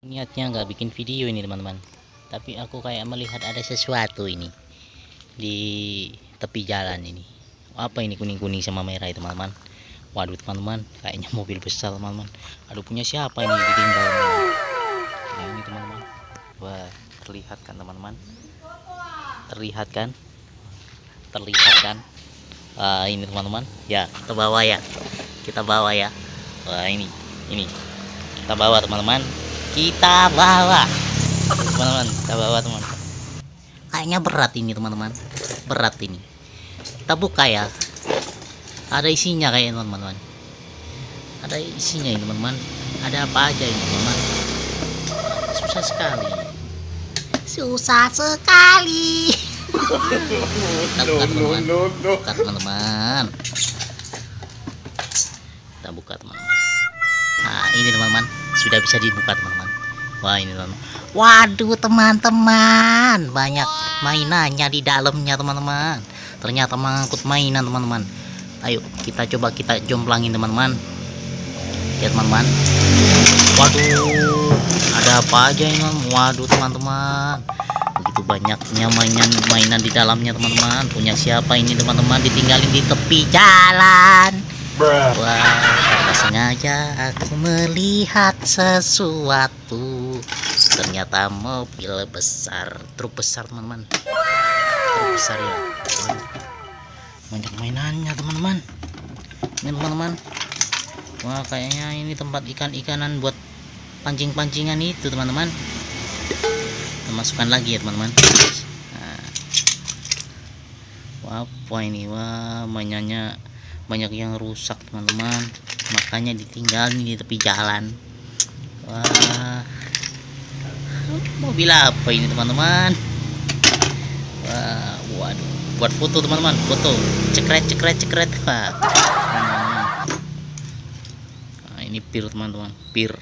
niatnya nggak bikin video ini teman-teman. Tapi aku kayak melihat ada sesuatu ini di tepi jalan ini. Apa ini kuning-kuning sama merah teman-teman? Waduh teman-teman kayaknya mobil besar teman-teman. Aduh punya siapa ini ditinggal nah, ini teman-teman. Wah terlihat kan teman-teman. Terlihat kan? Terlihat kan? Wah, ini teman-teman. Ya kita bawa ya. Kita bawa ya. Wah ini. Ini. Kita bawa teman-teman kita bawa. Teman-teman kita bawa teman. Kayaknya berat ini teman-teman. Berat ini. Kita buka ya. Ada isinya kayaknya teman-teman. Ada isinya ini teman-teman. Ada apa aja ini teman-teman? Susah sekali. Susah sekali. Kita buka teman-teman. buka teman-teman. Kita buka teman-teman. Nah ini teman-teman sudah bisa dibuka teman-teman. Wah ini teman waduh teman-teman. Banyak mainannya di dalamnya teman-teman. Ternyata mengangkut mainan teman-teman. Ayo kita coba kita jomplangin teman-teman. Ya teman-teman. Waduh ada apa aja ini waduh teman-teman. Begitu banyaknya mainan mainan di dalamnya teman-teman. Punya siapa ini teman-teman? Ditinggalin di tepi jalan. Wah, sengaja aku melihat sesuatu. Ternyata mobil besar, truk besar teman-teman. Truk besar ya. Banyak mainannya teman-teman. Ini teman-teman. Wah, kayaknya ini tempat ikan-ikanan buat pancing-pancingan itu teman-teman. Kita masukkan lagi ya teman-teman. Nah. Wah, apa ini? Wah, mainannya banyak yang rusak teman-teman makanya ditinggalin di tepi jalan. Wah. Mobil apa ini teman-teman? Wah waduh. Buat foto teman-teman. Foto. Cekret cekret cekret. Nah, ini pir teman-teman. Pir.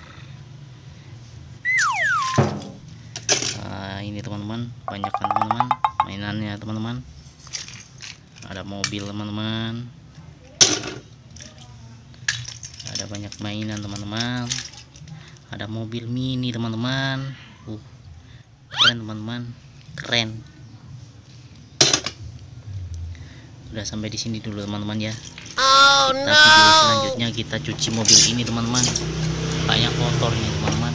Nah, ini teman-teman. Banyak teman-teman. Mainannya teman-teman. Ada mobil teman-teman ada banyak mainan teman-teman. Ada mobil mini teman-teman. Uh keren teman-teman. Keren. Udah sampai di sini dulu teman-teman ya. Oh kita video selanjutnya kita cuci mobil ini teman-teman. Banyak kotor nih teman-teman.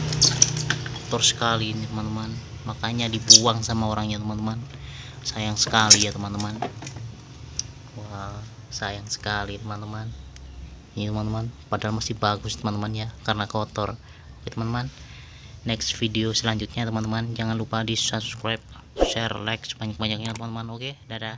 Kotor sekali ini teman-teman. Makanya dibuang sama orangnya teman-teman. Sayang sekali ya teman-teman. Wah sayang sekali teman-teman ini teman-teman. Padahal masih bagus teman-teman ya karena kotor. Oke teman-teman. Next video selanjutnya teman-teman. Jangan lupa di subscribe share like sebanyak-banyaknya teman-teman. Oke dadah